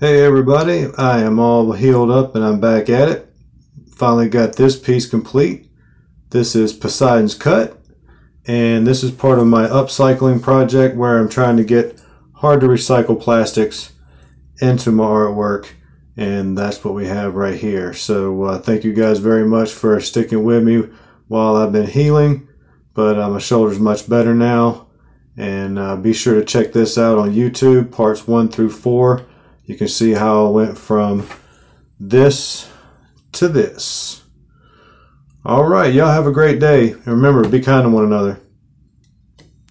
Hey everybody, I am all healed up and I'm back at it. Finally got this piece complete. This is Poseidon's Cut and this is part of my upcycling project where I'm trying to get hard to recycle plastics into my artwork and that's what we have right here. So uh, thank you guys very much for sticking with me while I've been healing but uh, my shoulder's much better now and uh, be sure to check this out on YouTube parts 1 through 4 you can see how I went from this to this. All right, y'all have a great day. And remember, be kind to one another.